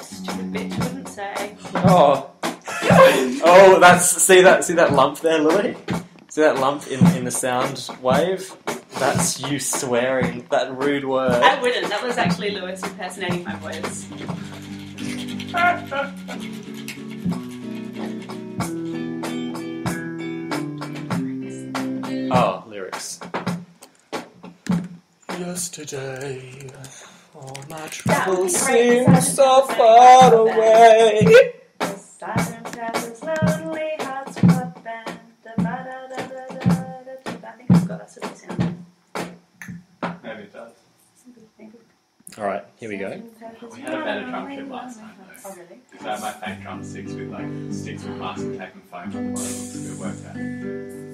Stupid bitch wouldn't say. Oh. oh, that's see that see that lump there, Lily. See that lump in in the sound wave. That's you swearing that rude word. I wouldn't. That was actually Lewis impersonating my voice. Oh, lyrics. Yesterday, all my troubles seem seemed so far away. The silence has its lonely hearts club band. Da-ba-da-da-da-da-da. I think I've got us a bit sound. Maybe it does. All right, here we go. We had a better drum kit last time, though. Oh, really? Because I had my fake drumsticks with like sticks with masking tape and foam on the bottom. It worked out.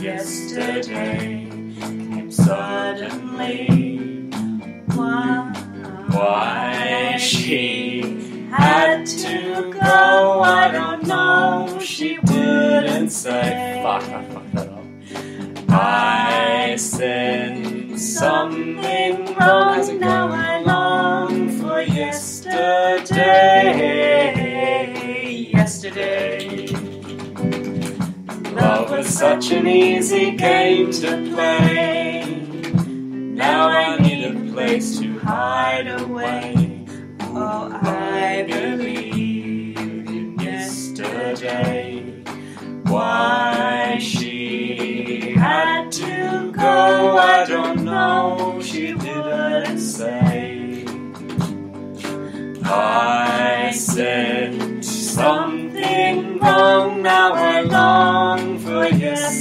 Yesterday came suddenly. Why? Why she had to go, I don't know. She wouldn't say. Fuck, I fucked that up. I said something wrong, now I such an easy game to play. Now I need a place to hide away. Oh, I believe in yesterday. Why she had to go, I don't know. She didn't say. I said something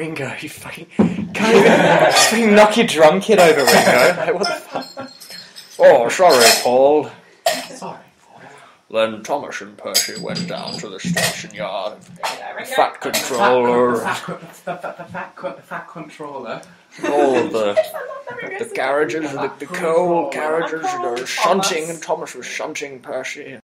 Ringo, you fucking can't fucking knock your drum kit over, Ringo. Like, what the fuck? Oh, sorry, Paul. Sorry. Then Thomas and Percy went down to the station yard. The fat The controller, fat, the, fat, the, fat, the, fat controller. all of the the carriages, the, the coal carriages, shunting, and Thomas was shunting Percy.